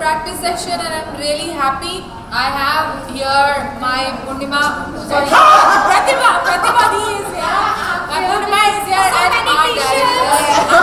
practice session, and I'm really happy. I have here my Purnima, sorry, Pratibha, Pratibha is here. My Purnima is here so and Art is here.